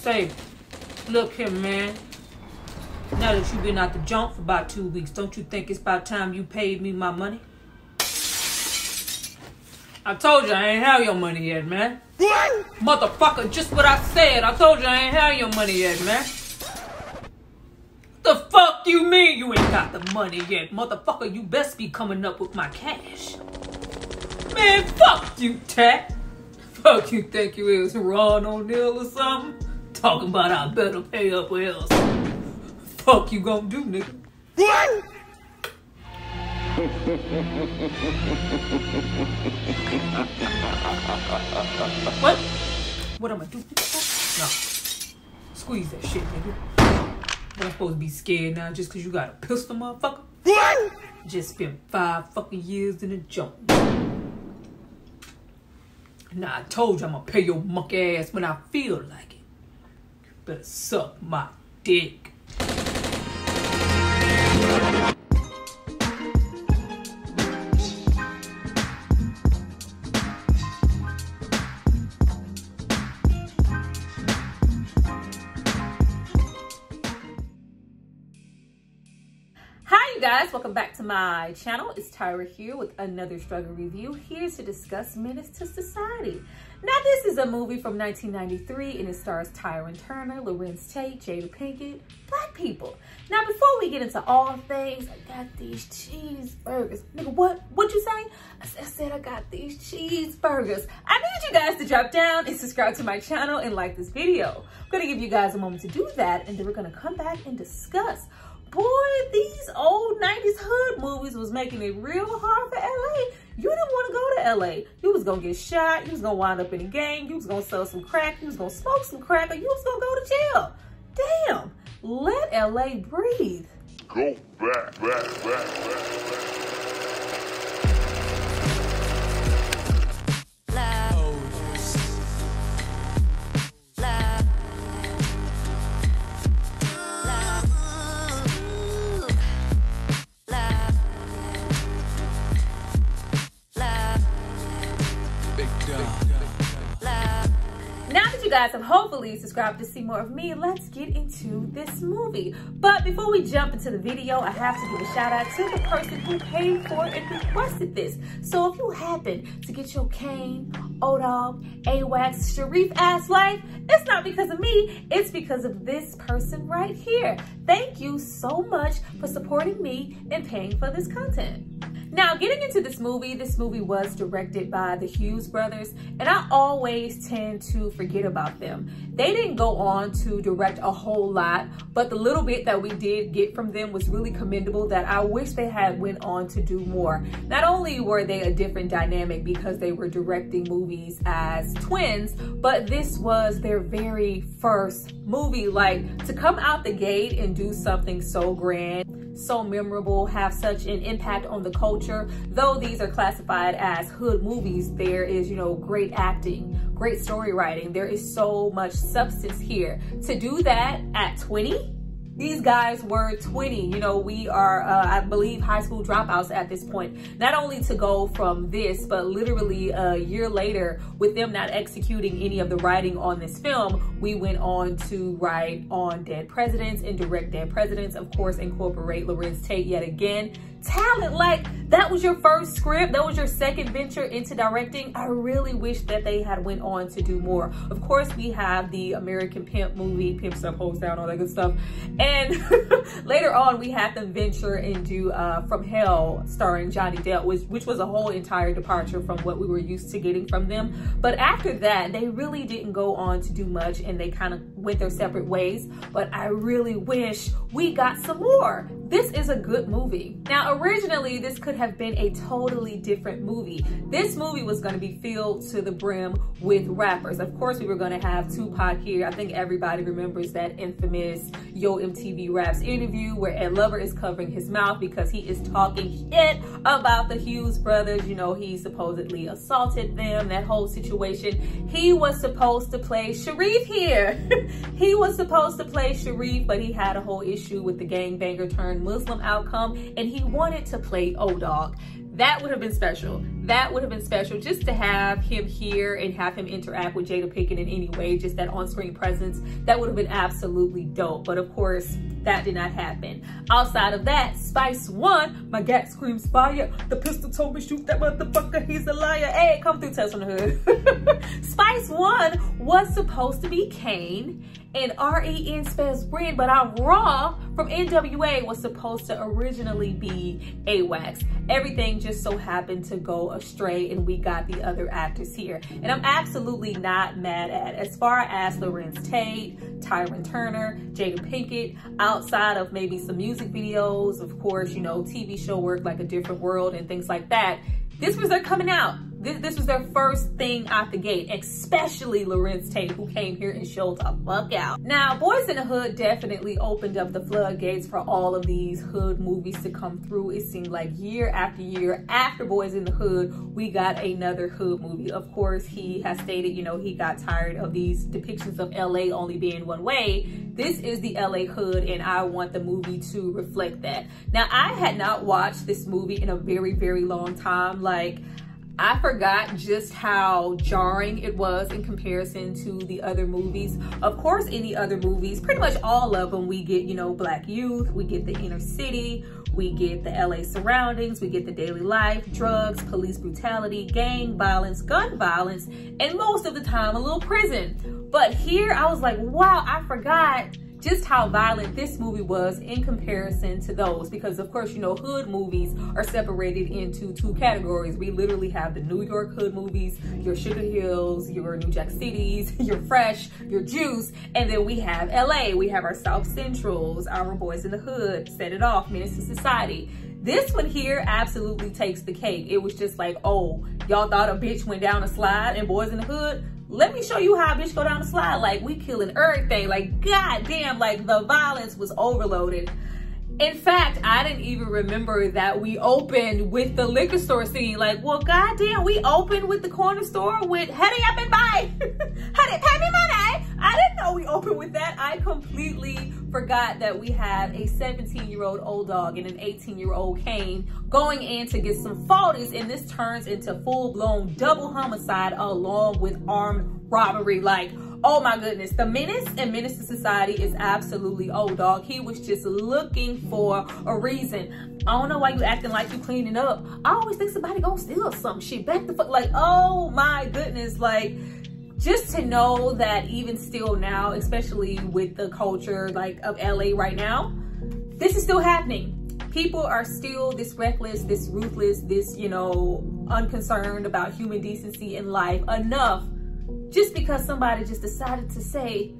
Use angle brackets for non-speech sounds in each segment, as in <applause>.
say, look here, man. Now that you've been out the junk for about two weeks, don't you think it's about time you paid me my money? I told you I ain't have your money yet, man. What? Motherfucker, just what I said. I told you I ain't have your money yet, man. The fuck you mean you ain't got the money yet? Motherfucker, you best be coming up with my cash. Man, fuck you, Tat. Fuck you think you is Ron O'Neal or something? Talking about I better pay up or else. Fuck you gonna do, nigga? What? what? What am I do? No. Squeeze that shit, nigga. I'm supposed to be scared now just cause you got a pistol, motherfucker? What? Just spent five fucking years in the junk. Now I told you I'm gonna pay your monkey ass when I feel like it. Better suck my dick. Hi you guys. Welcome back to my channel. It's tyra here with another struggle review here to discuss menace to society now this is a movie from 1993 and it stars Tyrin Turner, Larenz Tate, Jada Pinkett, black people. Now before we get into all things, I got these cheeseburgers. Nigga, what? What you say? I said I got these cheeseburgers. I need you guys to drop down and subscribe to my channel and like this video. I'm gonna give you guys a moment to do that and then we're gonna come back and discuss boy, these old 90s hood movies was making it real hard for LA. You didn't want to go to LA. You was going to get shot. You was going to wind up in a gang. You was going to sell some crack. You was going to smoke some crack. Or you was going to go to jail. Damn. Let LA breathe. Go back, back, back, back, back. Guys have hopefully subscribed to see more of me, let's get into this movie. But before we jump into the video, I have to give a shout out to the person who paid for and requested this. So if you happen to get your Caine, O-Dog, A-Wax, Sharif ass life, it's not because of me, it's because of this person right here. Thank you so much for supporting me and paying for this content. Now, getting into this movie, this movie was directed by the Hughes brothers, and I always tend to forget about them. They didn't go on to direct a whole lot, but the little bit that we did get from them was really commendable that I wish they had went on to do more. Not only were they a different dynamic because they were directing movies as twins, but this was their very first movie. Like, to come out the gate and do something so grand, so memorable, have such an impact on the culture. Though these are classified as hood movies, there is, you know, great acting, great story writing. There is so much substance here. To do that at 20, these guys were 20 you know we are uh, i believe high school dropouts at this point. Not only to go from this but literally a year later with them not executing any of the writing on this film we went on to write on dead presidents and direct dead presidents of course incorporate Larenz Tate yet again talent. Like that was your first script. That was your second venture into directing. I really wish that they had went on to do more. Of course we have the american pimp movie pimp stuff holds down all that good stuff. And <laughs> later on we had them venture into uh, from hell starring johnny depp which, which was a whole entire departure from what we were used to getting from them. But after that they really didn't go on to do much and they kind of went their separate ways. But i really wish we got some more this is a good movie now originally this could have been a totally different movie. This movie was gonna be filled to the brim with rappers. Of course, we were gonna have Tupac here. I think everybody remembers that infamous Yo MTV Raps interview where Ed Lover is covering his mouth because he is talking shit about the Hughes brothers. You know, he supposedly assaulted them, that whole situation. He was supposed to play Sharif here. <laughs> he was supposed to play Sharif, but he had a whole issue with the gangbanger turned Muslim outcome and he wanted to play O-Dog. that would have been special. That would have been special just to have him here and have him interact with Jada Pinkett in any way, just that on-screen presence. That would have been absolutely dope. But of course, that did not happen. Outside of that, Spice One, my gat screams fire. The pistol told me shoot that motherfucker, he's a liar. Hey, come through Test on the Hood. <laughs> Spice One was supposed to be Caine and R.E.N. spells Ren, but I'm Raw from NWA was supposed to originally be A-Wax. Everything just so happened to go astray and we got the other actors here. And I'm absolutely not mad at As far as Larenz Tate, Tyrin Turner, Jada Pinkett, outside of maybe some music videos, of course, you know, TV show work like A Different World and things like that, this was their coming out this, this was their first thing out the gate, especially Larenz Tate, who came here and showed a fuck out. Now, Boys in the Hood definitely opened up the floodgates for all of these hood movies to come through. It seemed like year after year after Boys in the Hood, we got another hood movie. Of course, he has stated, you know, he got tired of these depictions of LA only being one way. This is the LA hood, and I want the movie to reflect that. Now, I had not watched this movie in a very, very long time. Like, I forgot just how jarring it was in comparison to the other movies. Of course, any other movies, pretty much all of them, we get, you know, black youth, we get the inner city, we get the LA surroundings, we get the daily life, drugs, police brutality, gang violence, gun violence, and most of the time a little prison. But here I was like, wow, I forgot just how violent this movie was in comparison to those. Because of course, you know, hood movies are separated into two categories. We literally have the New York hood movies, your Sugar Hills, your New Jack Cities, <laughs> your Fresh, your Juice, and then we have LA. We have our South Centrals, our Boys in the Hood, Set It Off, Menace II Society. This one here absolutely takes the cake. It was just like, oh, y'all thought a bitch went down a slide and Boys in the Hood? Let me show you how bitch go down the slide. Like we killing everything. Like god damn, like the violence was overloaded. In fact, I didn't even remember that we opened with the liquor store scene. Like, well, goddamn, we opened with the corner store with Hurry up and buy. Hurry, pay me money. I didn't know we opened with that. I completely forgot that we had a 17-year-old O-Dog and an 18-year-old Caine going in to get some faulties, and this turns into full-blown double homicide along with armed robbery. Like, oh my goodness, the Menace and Menace II Society is absolutely O-Dog. He was just looking for a reason. I don't know why you acting like you cleaning up. I always think somebody gonna steal some shit. Back the fuck, like, oh my goodness, like, just to know that even still now, especially with the culture like of LA right now, this is still happening. People are still this reckless, this ruthless, this, you know, unconcerned about human decency in life enough just because somebody just decided to say,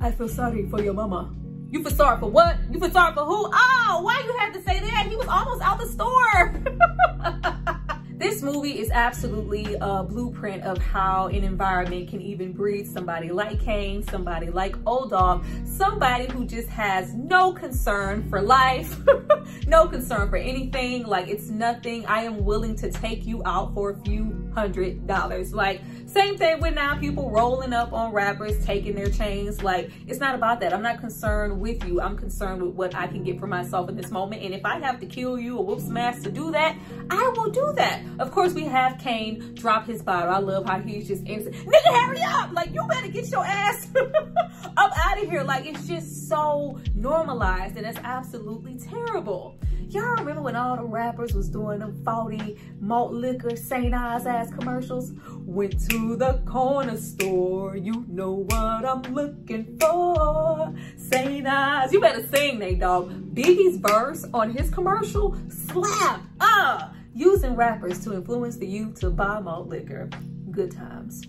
I feel sorry for your mama. You feel sorry for what? You feel sorry for who? Oh, why you had to say that? He was almost out the store. <laughs> This movie is absolutely a blueprint of how an environment can even breed somebody like Caine, somebody like O-Dog, somebody who just has no concern for life, <laughs> no concern for anything. Like it's nothing. I am willing to take you out for a few hundred dollars. Like same thing with now people rolling up on rappers, taking their chains. Like it's not about that. I'm not concerned with you. I'm concerned with what I can get for myself in this moment. And if I have to kill you or whoop some ass to do that, I will do that. Of course, we have Caine drop his bottle. I love how he's just instant. Nigga, hurry up! Like, you better get your ass <laughs> up out of here. Like, it's just so normalized and it's absolutely terrible. Y'all remember when all the rappers was doing them faulty malt liquor, St. Ides ass commercials? Went to the corner store, you know what I'm looking for. St. Ides, you better sing, Nate Dogg. Biggie's verse on his commercial, slap, uh using rappers to influence the youth to buy malt liquor. Good times.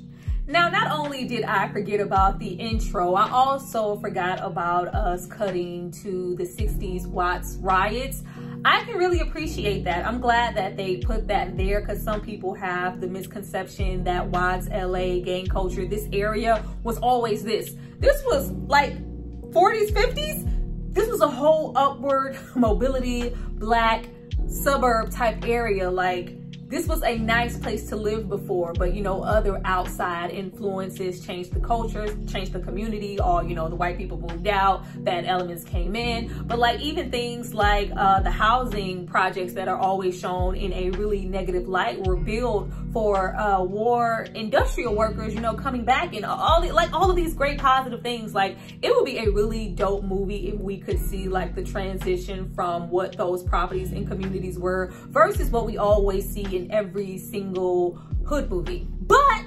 Now, not only did I forget about the intro, I also forgot about us cutting to the 60s Watts riots. I can really appreciate that. I'm glad that they put that there because some people have the misconception that Watts, LA, gang culture, this area was always this. This was like 40s, 50s. This was a whole upward <laughs> mobility, black, suburb type area. Like this was a nice place to live before, but you know, other outside influences changed the culture, changed the community, or you know, the white people moved out, bad elements came in. But like even things like uh, the housing projects that are always shown in a really negative light were built for uh, war industrial workers, you know, coming back and all the, like all of these great positive things. Like it would be a really dope movie if we could see like the transition from what those properties and communities were versus what we always see in every single hood movie. But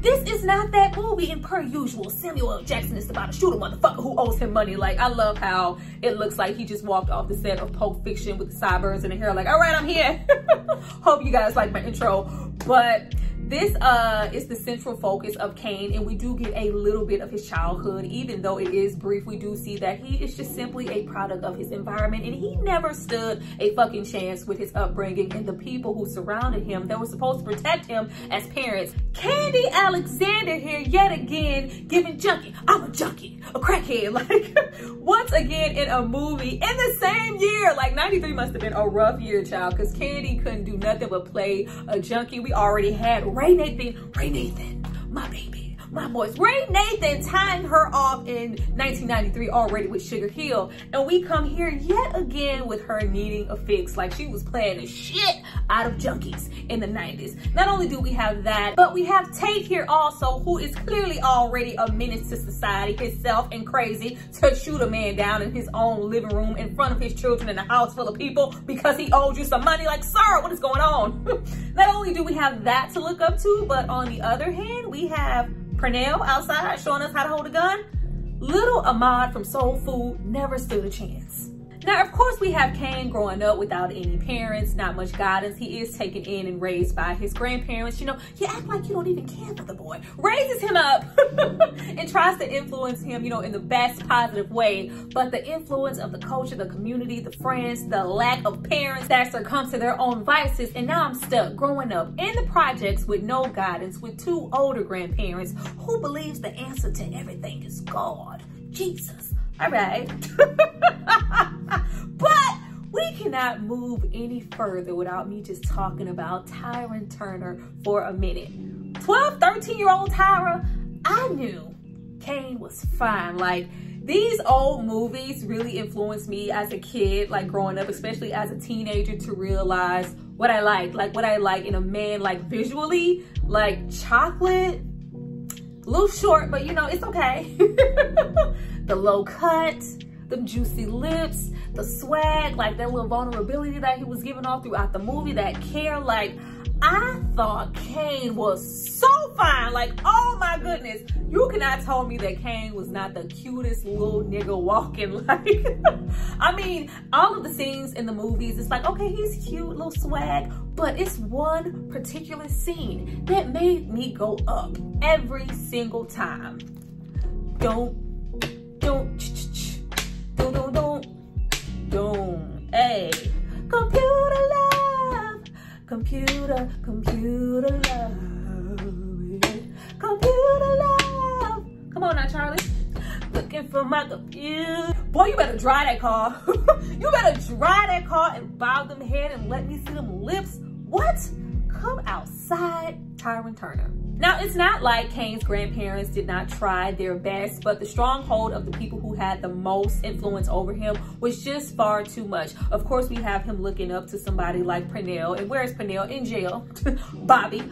this is not that movie and per usual samuel L. jackson is about to shoot a motherfucker who owes him money like i love how it looks like he just walked off the set of pulp fiction with the sideburns and the hair like all right i'm here <laughs> hope you guys like my intro but this uh, is the central focus of Caine and we do get a little bit of his childhood. Even though it is brief, we do see that he is just simply a product of his environment and he never stood a fucking chance with his upbringing and the people who surrounded him that were supposed to protect him as parents. Khandi Alexander here yet again giving junkie. I'm a junkie, a crackhead. <laughs> Like once again in a movie in the same year. Like 93 must have been a rough year, child, because Khandi couldn't do nothing but play a junkie. We already had Ray Nathan, Ray Nathan, my baby, my boys. Raynathan tying her off in 1993 already with Sugar Hill. And we come here yet again with her needing a fix. Like she was playing the shit out of junkies in the 90s. Not only do we have that, but we have Tate here also, who is clearly already a menace to society himself and crazy to shoot a man down in his own living room in front of his children in a house full of people because he owed you some money. Like, sir, what is going on? <laughs> Not only do we have that to look up to, but on the other hand, we have Pernell outside showing us how to hold a gun. Little Ahmad from Soul Food never stood a chance. Now, of course, we have Caine growing up without any parents, not much guidance. He is taken in and raised by his grandparents. You know, you act like you don't even care for the boy. Raises him up <laughs> and tries to influence him, you know, in the best positive way. But the influence of the culture, the community, the friends, the lack of parents that succumb to their own vices. And now I'm stuck growing up in the projects with no guidance, with two older grandparents who believes the answer to everything is God, Jesus. All right. <laughs> but we cannot move any further without me just talking about Tyrin Turner for a minute. 12, 13 year old Tyra, I knew Caine was fine. Like, these old movies really influenced me as a kid, like growing up, especially as a teenager, to realize what I like, like what I like in a man, like visually, like chocolate, little short, but you know, it's okay. <laughs> the low cut, the juicy lips, the swag, like that little vulnerability that he was giving off throughout the movie, that care, like I thought Caine was so fine. Like, oh my goodness. You cannot tell me that Caine was not the cutest little nigga walking. <laughs> Like, I mean, all of the scenes in the movies, it's like, okay, he's cute, little swag, but it's one particular scene that made me go up every single time. Don't don't, don't, don't, don't, don't, hey. Computer love, computer, computer love, computer love. Come on now, Charlie. Looking for my computer. Boy, you better dry that car. <laughs> you better dry that car and bow them head and let me see them lips. What? Come outside, Tyrin Turner. Now, it's not like Caine's grandparents did not try their best, but the stronghold of the people who had the most influence over him was just far too much. Of course, we have him looking up to somebody like Pernell. And where is Pernell? In jail. <laughs> Bobby.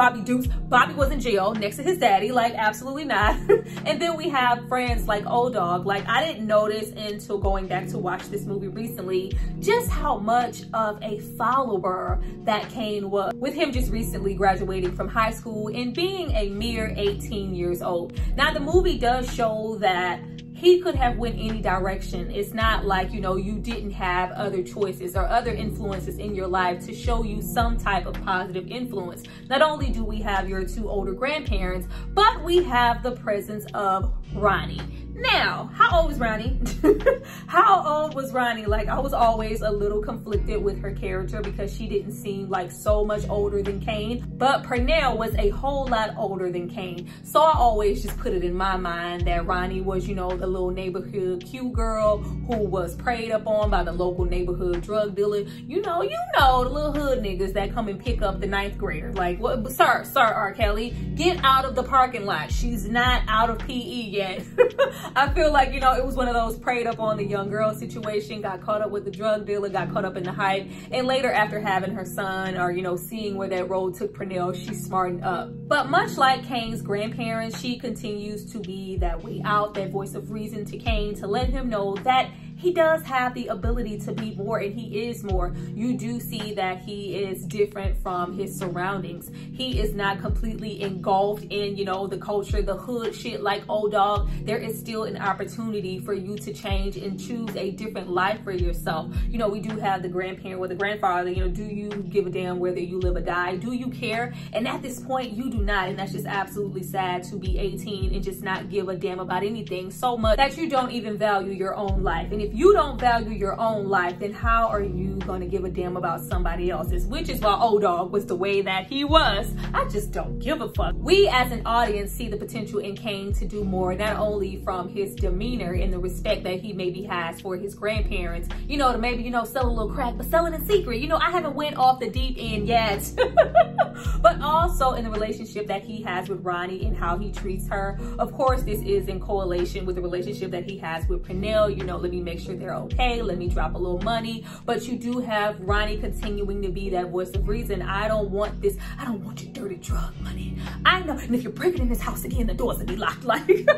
Bobby Dukes. Bobby was in jail next to his daddy, like absolutely not. <laughs> and then we have friends like O-Dog. Like I didn't notice until going back to watch this movie recently, just how much of a follower that Caine was with him just recently graduating from high school and being a mere 18 years old. Now the movie does show that he could have went any direction. It's not like, you know, you didn't have other choices or other influences in your life to show you some type of positive influence. Not only do we have your two older grandparents, but we have the presence of Ronnie. Now, how old was Ronnie? <laughs> how old was Ronnie? Like, I was always a little conflicted with her character because she didn't seem like so much older than Caine. But Pernell was a whole lot older than Caine. So I always just put it in my mind that Ronnie was, you know, the little neighborhood cute girl who was preyed upon by the local neighborhood drug dealer. You know, you know, the little hood niggas that come and pick up the ninth grader. Like, what, sir, sir, R. Kelly, get out of the parking lot. She's not out of PE yet. <laughs> I feel like, you know, it was one of those preyed up on the young girl situation, got caught up with the drug dealer, got caught up in the hype. And later after having her son or, you know, seeing where that road took Pernell, she smartened up. But much like Caine's grandparents, she continues to be that way out, that voice of reason to Caine to let him know that he does have the ability to be more and he is more. You do see that he is different from his surroundings. He is not completely engulfed in, you know, the culture, the hood shit like O-Dog. There is still an opportunity for you to change and choose a different life for yourself. You know, we do have the grandparent or the grandfather, you know, do you give a damn whether you live or die? Do you care? And at this point, you do not. And that's just absolutely sad to be 18 and just not give a damn about anything so much that you don't even value your own life. And if if you don't value your own life, then how are you going to give a damn about somebody else's? Which is why O-Dog was the way that he was. I just don't give a fuck. We as an audience see the potential in Caine to do more, not only from his demeanor and the respect that he maybe has for his grandparents, you know, to maybe, you know, sell a little crack, but sell it in secret. You know, I haven't went off the deep end yet. <laughs> but also in the relationship that he has with Ronnie and how he treats her. Of course, this is in correlation with the relationship that he has with Pernell. You know, let me make sure they're okay. Let me drop a little money. But you do have Ronnie continuing to be that voice of reason. I don't want this. I don't want your dirty drug money. I know. And if you're breaking in this house again, the doors will be locked. <laughs> Like,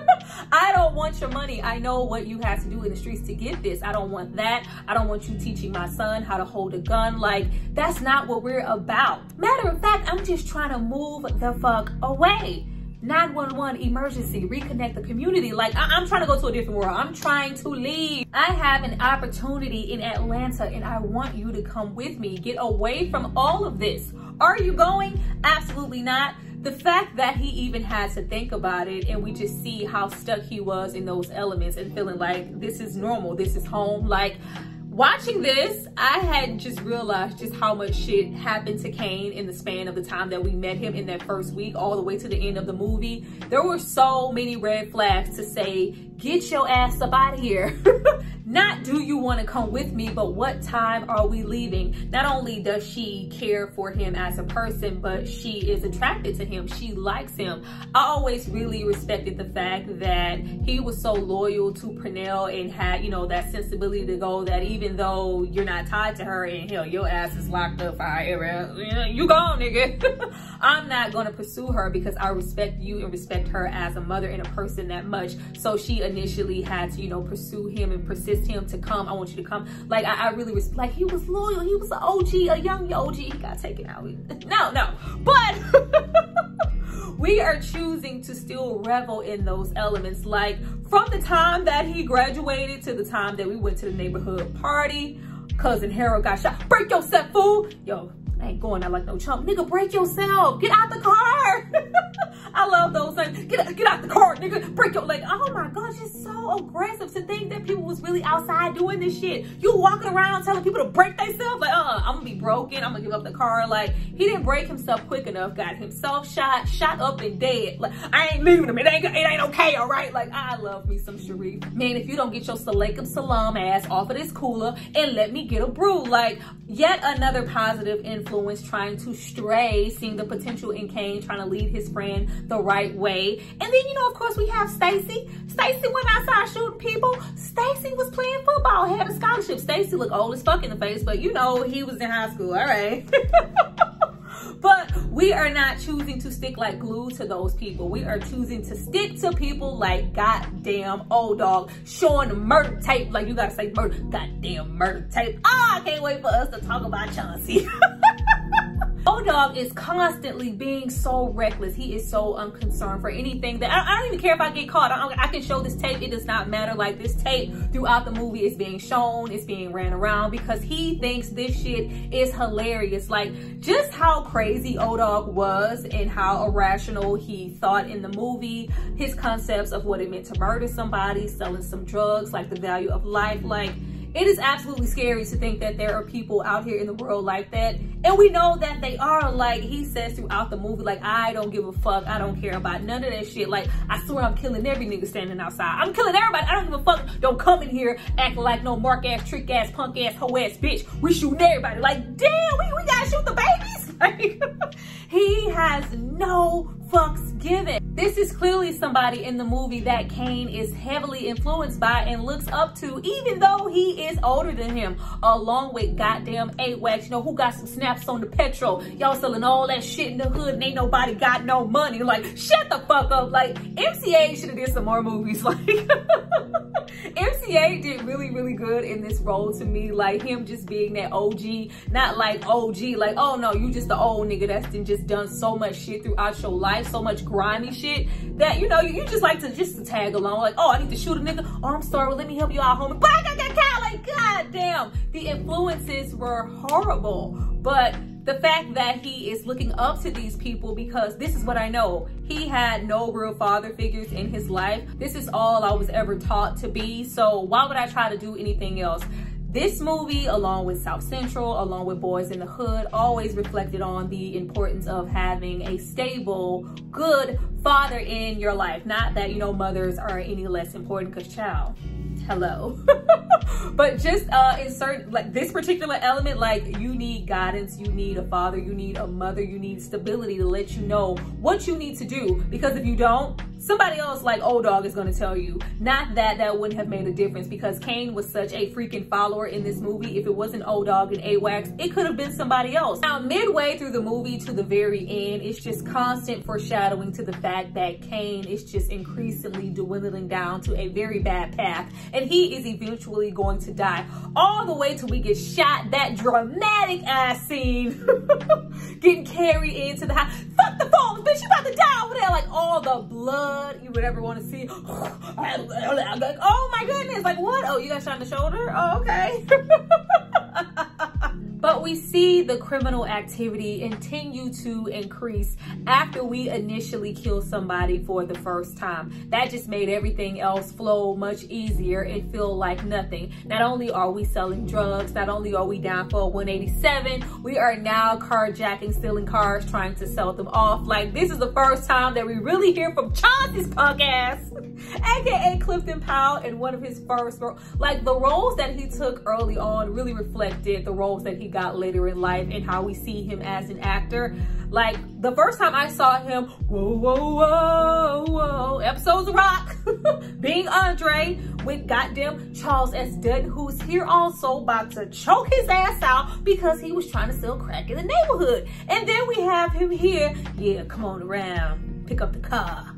I don't want your money. I know what you have to do in the streets to get this. I don't want that. I don't want you teaching my son how to hold a gun. Like, that's not what we're about. Matter of fact, I'm just trying to move the fuck away. 911 emergency, reconnect the community. Like, I- am trying to go to a different world. I'm trying to leave. I have an opportunity in Atlanta and I want you to come with me. Get away from all of this. Are you going? Absolutely not. The fact that he even had to think about it and we just see how stuck he was in those elements and feeling like this is normal, this is home. Like, Watching this, I had just realized just how much shit happened to Kane in the span of the time that we met him in that first week, all the way to the end of the movie. There were so many red flags to say, get your ass up out of here. <laughs> Not do you want to come with me, but what time are we leaving? Not only does she care for him as a person, but she is attracted to him. She likes him. I always really respected the fact that he was so loyal to Pernell and had, you know, that sensibility to go that even though you're not tied to her and hell, your ass is locked up forever, you gone, nigga. <laughs> I'm not going to pursue her because I respect you and respect her as a mother and a person that much. So she initially had to, you know, pursue him and persist him to come. I want you to come. Like, I, I really was, like, he was loyal. He was an OG, a young OG. He got taken out. <laughs> No, no. But <laughs> we are choosing to still revel in those elements. Like, from the time that he graduated to the time that we went to the neighborhood party, cousin Harold got shot. Break yourself, fool. Yo, I ain't going out like no chump. Nigga, break yourself. Get out the car. <laughs> I love those things. Get, get out the car, nigga. Break your leg. Oh my gosh, it's so aggressive to think that people was really outside doing this shit. You walking around telling people to break themselves. Like, uh, I'm gonna be broken. I'm gonna give up the car. Like, he didn't break himself quick enough. Got himself shot, shot up and dead. Like, I ain't leaving him. It ain't, it ain't okay, all right? Like, I love me some Sharif. Man, if you don't get your Salaikum Salam ass off of this cooler and let me get a brew. Like, yet another positive influence trying to stray, seeing the potential in Caine, trying to lead his friend the right way. And then, you know, of course, we have Stacy. Stacy went outside shooting people. Stacy was playing football, had a scholarship. Stacy looked old as fuck in the face, but you know, he was in high school, all right. <laughs> but we are not choosing to stick like glue to those people. We are choosing to stick to people like goddamn O-Dog showing the murder tape. Like you gotta say murder, goddamn murder tape. Ah, oh, I can't wait for us to talk about Chauncey. <laughs> O-Dog is constantly being so reckless. He is so unconcerned for anything that, I, I don't even care if I get caught. I, I, can show this tape. It does not matter. Like this tape throughout the movie is being shown, it's being ran around because he thinks this shit is hilarious. Like just how crazy O-Dog was and how irrational he thought in the movie, his concepts of what it meant to murder somebody, selling some drugs, like the value of life. Like it is absolutely scary to think that there are people out here in the world like that. And we know that they are like he says throughout the movie, like, I don't give a fuck. I don't care about none of that shit. Like, I swear I'm killing every nigga standing outside. I'm killing everybody. I don't give a fuck. Don't come in here acting like no mark ass, trick ass, punk ass, hoe ass bitch. We shooting everybody. Like, damn, we, we gotta shoot the babies. Like, <laughs> he has no fucks given. This is clearly somebody in the movie that Caine is heavily influenced by and looks up to, even though he is older than him, along with goddamn A-Wax, you know, who got some snaps on the petrol. Y'all selling all that shit in the hood and ain't nobody got no money. Like, shut the fuck up. Like, MC Eiht should have did some more movies. <laughs> Like, <laughs> <laughs> MC Eiht did really, really good in this role to me. Like, him just being that OG, not like OG, like, oh no, you just the old nigga that's been just done so much shit throughout your life, so much grimy shit that, you know, you, you just like to just to tag along. Like, oh, I need to shoot a nigga. Oh, I'm sorry. Well, let me help you out, homie. But I. The influences were horrible. But the fact that he is looking up to these people because this is what I know. He had no real father figures in his life. This is all I was ever taught to be. So why would I try to do anything else? This movie, along with South Central, along with Boys in the Hood, always reflected on the importance of having a stable, good father in your life. Not that, you know, mothers are any less important because child, hello. <laughs> but just uh, in certain, like this particular element, like you need guidance, you need a father, you need a mother, you need stability to let you know what you need to do. Because if you don't, somebody else like O-Dog is gonna tell you. Not that that wouldn't have made a difference because Caine was such a freaking follower in this movie. If it wasn't O-Dog and A-Wax, it could have been somebody else. Now, midway through the movie to the very end, it's just constant foreshadowing to the fact that Caine is just increasingly dwindling down to a very bad path. And he is eventually going to die. All the way till we get shot, that dramatic ass scene. <laughs> Getting carried into the house. Fuck the phone, bitch, you about to die over there. Like all the blood blood you would ever want to see. I'm <sighs> like, oh my goodness, like what? Oh, you got shot in the shoulder? Oh, okay. <laughs> <laughs> But we see the criminal activity continue to increase after we initially kill somebody for the first time. That just made everything else flow much easier and feel like nothing. Not only are we selling drugs, not only are we down for 187, we are now carjacking, stealing cars, trying to sell them off. Like this is the first time that we really hear from Chauncey's punk ass, <laughs> aka Clifton Powell in one of his first, like the roles that he took early on really reflected the roles that he got later in life and how we see him as an actor. Like the first time I saw him, whoa, whoa, whoa, whoa, episodes of Roc, <laughs> being Andre with goddamn Charles S. Dutton, who's here also about to choke his ass out because he was trying to sell crack in the neighborhood. And then we have him here, yeah, come on around, pick up the car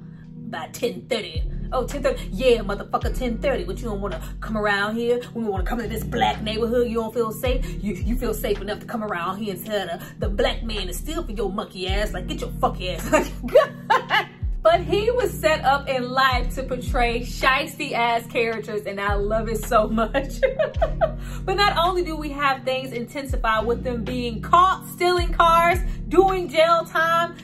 by 1030 Oh, 1030. Yeah, motherfucker, 1030. But you don't want to come around here. We want to come to this black neighborhood. You don't feel safe. You you feel safe enough to come around here and tell the, the black man to steal for your monkey ass. Like, get your fucky ass. <laughs> but he was set up in life to portray shisty ass characters and I love it so much. <laughs> but not only do we have things intensify with them being caught stealing cars, doing jail time,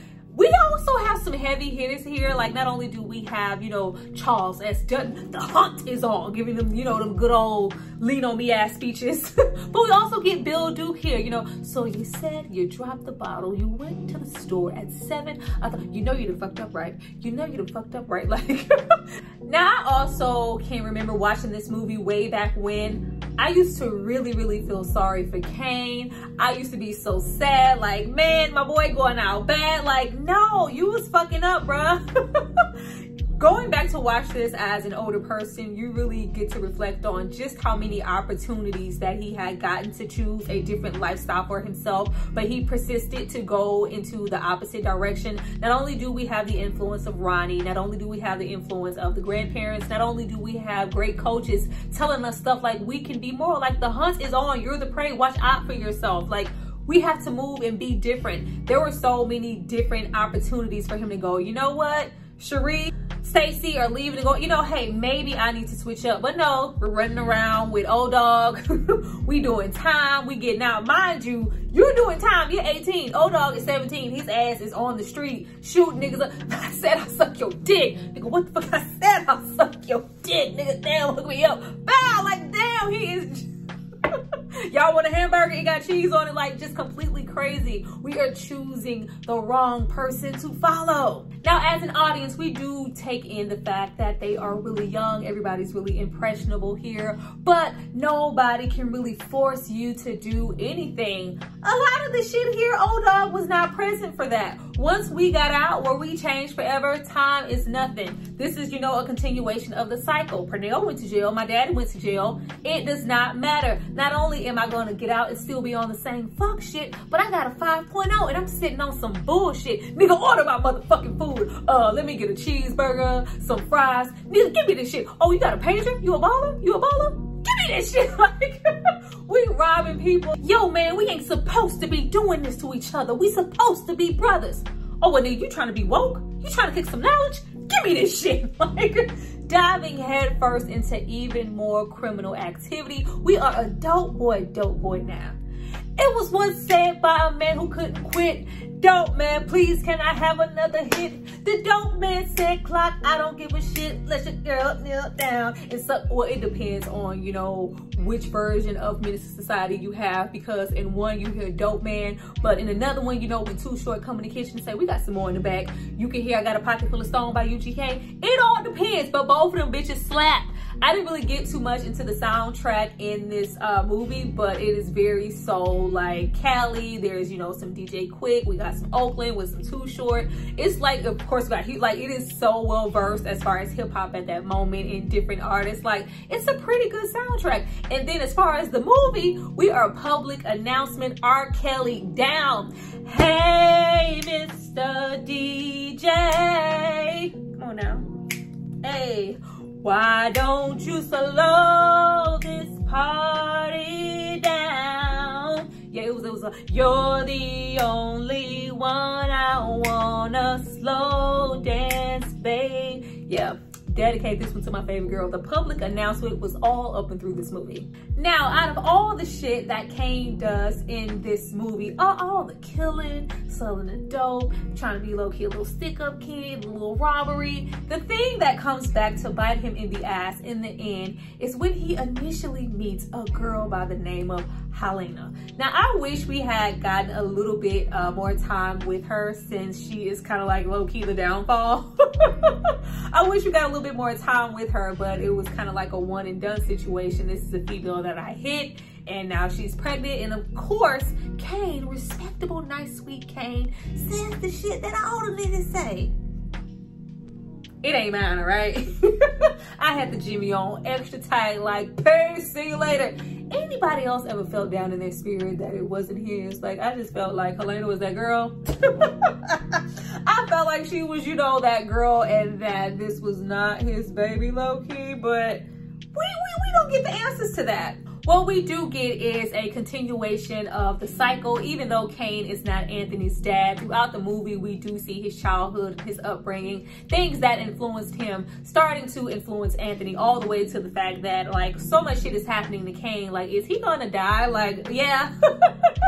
have some heavy hitters here. Like not only do we have, you know, Charles S. Dutton, the hunt is on, giving them, you know, them good old lean on me ass speeches. <laughs> but we also get Bill Duke here, you know. So you said you dropped the bottle. You went to the store at seven. I thought, you know you done fucked up, right? You know you done fucked up, right? <laughs> Like, <laughs> now I also can't remember watching this movie way back when I used to really, really feel sorry for Caine. I used to be so sad, like, man, my boy going out bad. Like, no, you was fucking up, bruh. <laughs> going back to watch this as an older person, you really get to reflect on just how many opportunities that he had gotten to choose a different lifestyle for himself, but he persisted to go into the opposite direction. Not only do we have the influence of Ronnie, not only do we have the influence of the grandparents, not only do we have great coaches telling us stuff like we can be more, like the hunt is on, you're the prey, watch out for yourself. Like We have to move and be different. There were so many different opportunities for him to go, you know what, Cherie, Stacy are leaving to go, you know, hey, maybe I need to switch up. But no, we're running around with O-Dog. <laughs> we doing time. We getting out. Mind you, you're doing time. You're 18. O-Dog is 17. His ass is on the street shooting niggas up. <laughs> I said I suck your dick. Nigga, what the fuck? I said I suck your dick. Nigga, damn, hook me up. Bow, like, damn, he is... <laughs> Y'all want a hamburger? It got cheese on it. Like, just completely crazy. We are choosing the wrong person to follow. Now, as an audience, we do take in the fact that they are really young. Everybody's really impressionable here, but nobody can really force you to do anything. A lot of the shit here, O-Dog was not present for that. Once we got out where we changed forever, time is nothing. This is, you know, a continuation of the cycle. Pernell went to jail. My daddy went to jail. It does not matter. Not only am I going to get out and still be on the same fuck shit, but I got a 5.0 and I'm sitting on some bullshit. Nigga, order my motherfucking food. Uh, let me get a cheeseburger, some fries. Nigga, give me this shit. Oh, you got a pager? You a baller? You a baller? This shit. Like, <laughs> we robbing people. Yo, man, we ain't supposed to be doing this to each other. We supposed to be brothers. Oh, well, nigga, you trying to be woke? You trying to kick some knowledge? Give me this shit. <laughs> Like, diving headfirst into even more criminal activity. We are adult boy, dope boy now. It was once said by a man who couldn't quit dope man, please can I have another hit? The dope man said, clock, I don't give a shit. Let your girl kneel down. And so, well, it depends on, you know, which version of II Society you have because in one you hear dope man, but in another one, you know, when Too Short come in the kitchen and say, we got some more in the back, you can hear I got a pocket full of stone by UGK. It all depends, but both of them bitches slap. I didn't really get too much into the soundtrack in this uh, movie, but it is very soul like Cali. There's, you know, some DJ Quik. We got some Oakland with some Too Short. It's like, of course, we got like it is so well versed as far as hip hop at that moment in different artists. Like it's a pretty good soundtrack. And then as far as the movie, we are public announcement R. Kelly down. Hey, Mr. DJ. Come on now. Hey. Why don't you slow this party down? Yeah, it was, it was a, you're the only one I wanna slow dance, babe. Yeah dedicate this one to my favorite girl. The public announcement was all up and through this movie. Now, out of all the shit that Caine does in this movie, all, all the killing, selling the dope, trying to be low-key a little stick-up kid, a little robbery, the thing that comes back to bite him in the ass in the end is when he initially meets a girl by the name of Helena. Now, I wish we had gotten a little bit uh, more time with her since she is kind of like low-key the downfall. <laughs> I wish we got a little bit more time with her, but it was kind of like a one and done situation. This is a female that I hit and now she's pregnant. And of course, Caine, respectable, nice, sweet Caine, says the shit that I all the niggas say it ain't mine, all right? <laughs> I had the Jimmy on extra tight, like, peace, see you later. Anybody else ever felt down in their spirit that it wasn't his? Like, I just felt like Helena was that girl. <laughs> I felt like she was, you know, that girl and that this was not his baby low-key, but we, we, we don't get the answers to that. What we do get is a continuation of the cycle, even though Caine is not Anthony's dad. Throughout the movie, we do see his childhood, his upbringing, things that influenced him, starting to influence Anthony all the way to the fact that like so much shit is happening to Caine. Like, is he gonna die? Like, yeah.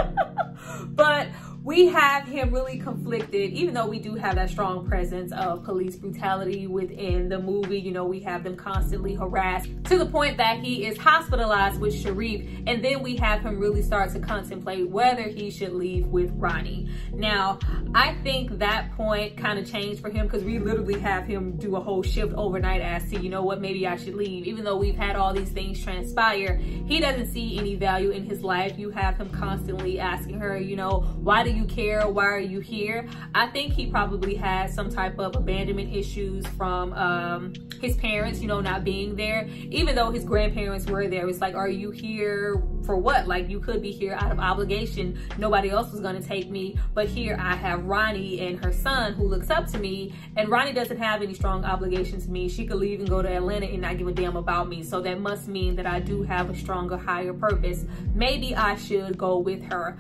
<laughs> but we have him really conflicted, even though we do have that strong presence of police brutality within the movie. You know, we have them constantly harassed to the point that he is hospitalized with Sharif. And then we have him really start to contemplate whether he should leave with Ronnie. Now, I think that point kind of changed for him because we literally have him do a whole shift overnight as to, you know what, maybe I should leave. Even though we've had all these things transpire, he doesn't see any value in his life. You have him constantly asking her, you know, why do you care? Why are you here? I think he probably has some type of abandonment issues from um, his parents, you know, not being there. Even though his grandparents were there, it's like, are you here? for what? Like you could be here out of obligation. Nobody else was gonna take me. But here I have Ronnie and her son who looks up to me. And Ronnie doesn't have any strong obligations to me. She could leave and go to Atlanta and not give a damn about me. So that must mean that I do have a stronger, higher purpose. Maybe I should go with her.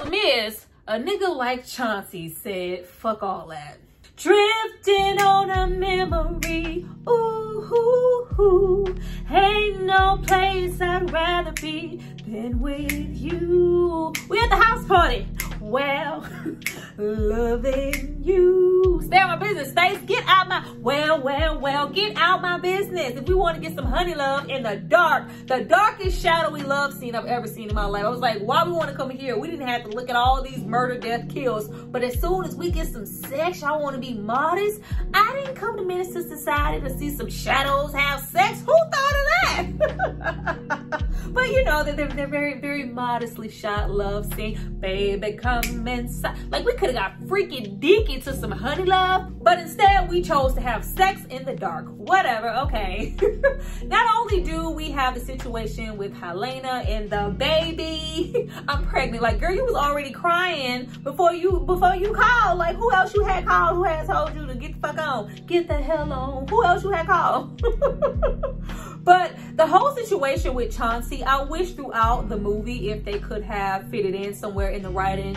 Problem is, a nigga like Chauncey said, fuck all that. Drifting on a memory, ooh, ooh, ooh. Ain't no place I'd rather be than with you. We at the house party. Well, <laughs> loving you. Stay out my business, Stace. Get out my, well, well, well, get out my business. If we want to get some honey love in the dark, the darkest shadowy love scene I've ever seen in my life. I was like, why we want to come here? We didn't have to look at all these murder, death, kills. But as soon as we get some sex, I want to be modest. I didn't come to Minister Society to see some shadows have sex. Who thought of that? <laughs> but you know, that they're, they're very, very modestly shot love scene. Baby, come Like we could have got freaking deaky to some honey love, but instead we chose to have sex in the dark. Whatever, okay. <laughs> Not only do we have the situation with Helena and the baby, <laughs> I'm pregnant. Like, girl, you was already crying before you before you called. Like, who else you had called? Who had told you to get the fuck on? Get the hell on. Who else you had called? <laughs> But the whole situation with Chauncey, I wish throughout the movie if they could have fitted in somewhere in the writing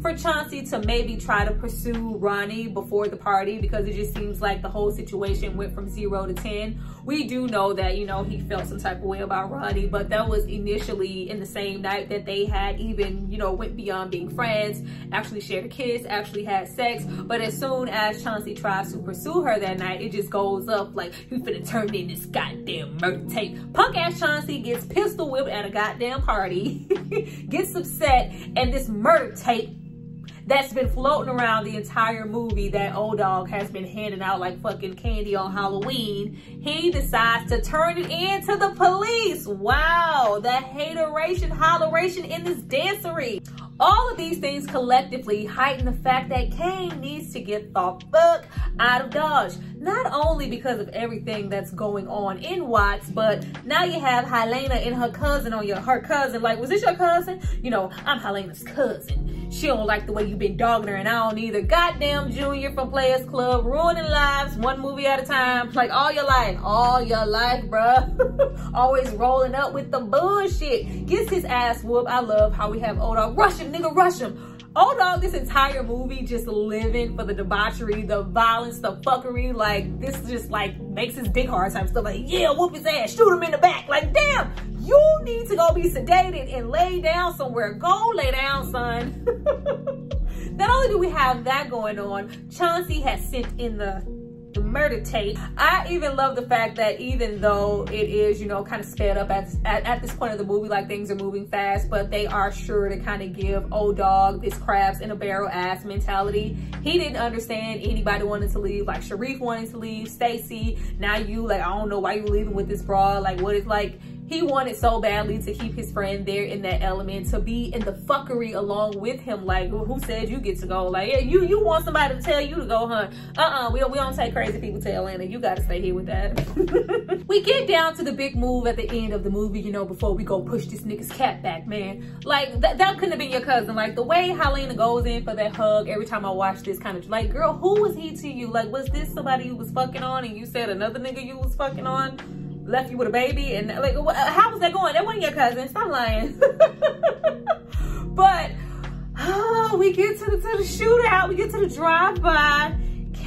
for Chauncey to maybe try to pursue Ronnie before the party because it just seems like the whole situation went from zero to 10. We do know that, you know, he felt some type of way about Ronnie, but that was initially in the same night that they had even, you know, went beyond being friends, actually shared a kiss, actually had sex. But as soon as Chauncey tries to pursue her that night, it just goes up like, you finna turn in this goddamn murder tape. Punk ass Chauncey gets pistol whipped at a goddamn party, <laughs> gets upset, and this murder tape that's been floating around the entire movie that O-Dog has been handing out like fucking candy on Halloween. He decides to turn it in to the police. Wow, the hateration, holleration in this dancery. All of these things collectively heighten the fact that Caine needs to get the fuck out of Dodge. Not only because of everything that's going on in Watts, but now you have Helena and her cousin on your, her cousin. Like, was this your cousin? You know, I'm Helena's cousin. She don't like the way you've been dogging her and I don't either. Goddamn Junior from Players Club, ruining lives one movie at a time. Like all your life, all your life, bruh. <laughs> Always rolling up with the bullshit. Gets his ass whooped. I love how we have Old Rush him, nigga, rush him. O-Dog, this entire movie just living for the debauchery, the violence, the fuckery. Like, this just like makes his dick hard type stuff. Like, yeah, whoop his ass, shoot him in the back. Like, damn, you need to go be sedated and lay down somewhere. Go lay down, son. <laughs> Not only do we have that going on, Chauncey has sent in the the murder tape. I even love the fact that even though it is, you know, kind of sped up at, at, at, this point of the movie, like things are moving fast, but they are sure to kind of give O-Dog this crabs in a barrel ass mentality. He didn't understand anybody wanted to leave, like Sharif wanted to leave, Stacy, now you, like, I don't know why you leaving with this bra, like what is like, he wanted so badly to keep his friend there in that element, to be in the fuckery along with him. Like, who said you get to go? Like, yeah, you you want somebody to tell you to go hunt. Uh-uh, we, we don't take crazy people to Atlanta. You got to stay here with that. <laughs> we get down to the big move at the end of the movie, you know, before we go push this nigga's cat back, man. Like, th that couldn't have been your cousin. Like, the way Helena goes in for that hug every time I watch this kind of, like, girl, who was he to you? Like, was this somebody you was fucking on and you said another nigga you was fucking on? Left you with a baby and like how was that going? That wasn't your cousin. Stop lying. <laughs> But oh, we get to the, to the shootout. We get to the drive-by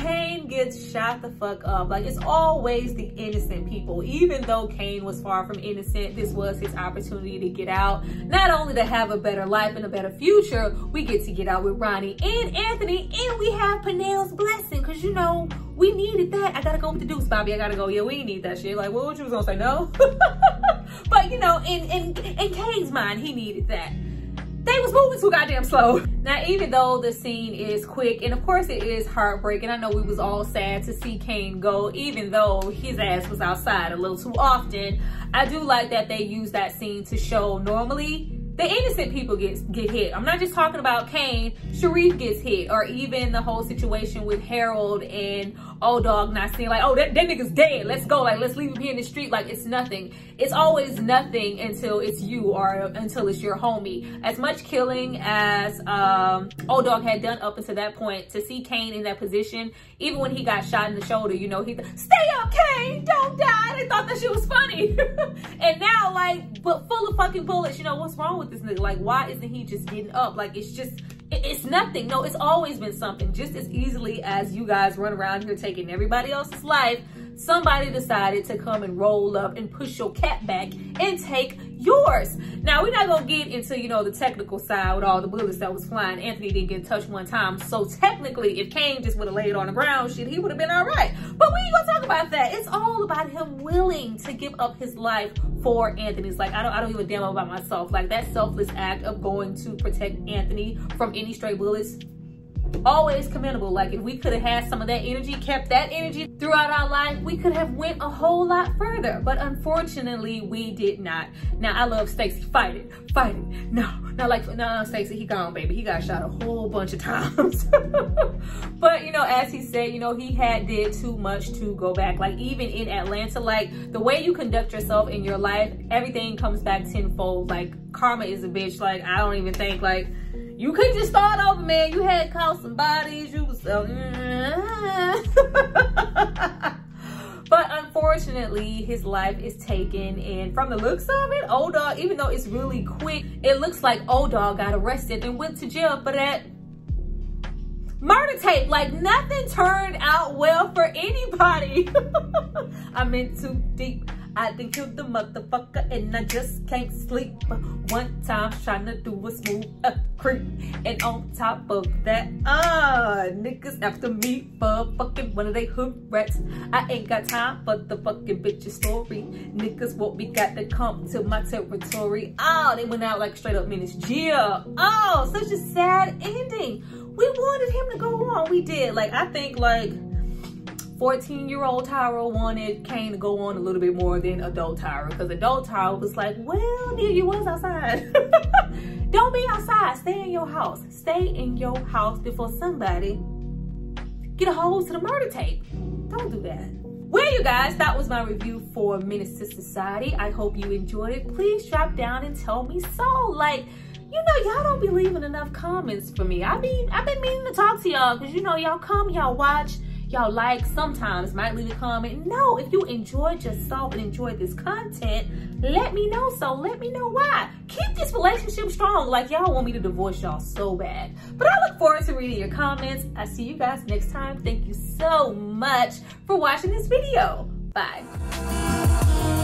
Caine gets shot the fuck up. Like it's always the innocent people. Even though Caine was far from innocent, this was his opportunity to get out. Not only to have a better life and a better future, we get to get out with Ronnie and Anthony and we have Pernell's blessing. Cause you know, we needed that. I gotta go with the Deuce, Bobby. I gotta go. Yeah, we need that shit. Like, what, what you was gonna say? No. <laughs> but you know, in in in Caine's mind, he needed that they was moving too goddamn slow. Now, even though the scene is quick, and of course it is heartbreaking, I know we was all sad to see Caine go, even though his ass was outside a little too often. I do like that they use that scene to show normally the innocent people get get hit. I'm not just talking about Caine. Sharif gets hit, or even the whole situation with Harold and O-Dog not seeing like, oh, that, that nigga's dead. Let's go. Like, let's leave him here in the street. Like, it's nothing. It's always nothing until it's you or until it's your homie. As much killing as um, O-Dog had done up until that point, to see Caine in that position, even when he got shot in the shoulder, you know, he stay up, Caine, don't die. They thought that shit was funny. <laughs> and now, like, but full of fucking bullets, you know, what's wrong with this nigga? Like, why isn't he just getting up? Like, it's just, it's nothing. No, it's always been something. Just as easily as you guys run around here taking everybody else's life, somebody decided to come and roll up and push your cat back and take yours. Now, we're not going to get into, you know, the technical side with all the bullets that was flying. Anthony didn't get touched one time. So technically, if Caine just would have laid on the ground, shit, he would have been all right. But we ain't going to talk about that. It's all about him willing to give up his life for Anthony's. Like, I don't, I don't give a damn about myself. Like, that selfless act of going to protect Anthony from any stray bullets always commendable. Like if we could have had some of that energy, kept that energy throughout our life, we could have went a whole lot further. But unfortunately, we did not. Now I love Stacy. Fight it, fight it. No, not like no, Stacy. He gone, baby. He got shot a whole bunch of times. <laughs> but you know, as he said, you know, he had did too much to go back. Like even in Atlanta, like the way you conduct yourself in your life, everything comes back tenfold. Like karma is a bitch. Like I don't even think like you couldn't just start over, man. You had caught some bodies. You was uh, mm-hmm. so. <laughs> but unfortunately, his life is taken. And from the looks of it, O-Dog, even though it's really quick, it looks like O-Dog got arrested and went to jail for that murder tape. Like nothing turned out well for anybody. <laughs> I'm in too deep. I done killed the motherfucker and I just can't sleep. One time trying to do a smooth a creep. And on top of that, ah, niggas after me for fucking one of they hood rats. I ain't got time for the fucking bitch's story. Niggas what we got to come to my territory. Oh, they went out like straight up minutes. Yeah. Oh, such a sad ending. We wanted him to go on. We did. Like, I think like 14 year old Tyra wanted Caine to go on a little bit more than adult Tyra because adult Tyra was like, well, yeah, you was outside. <laughs> Don't be outside. Stay in your house. Stay in your house before somebody get a hold to the murder tape. Don't do that. Well, you guys, that was my review for Menace II Society. I hope you enjoyed it. Please drop down and tell me so. Like, you know, y'all don't be leaving enough comments for me. I mean, I've been meaning to talk to y'all because, you know, y'all come, y'all watch, y'all like sometimes might leave a comment. No if you enjoyed yourself and enjoyed this content let me know so. Let me know why. Keep this relationship strong. Like y'all want me to divorce y'all so bad. But i look forward to reading your comments. I see you guys next time. Thank you so much for watching this video. Bye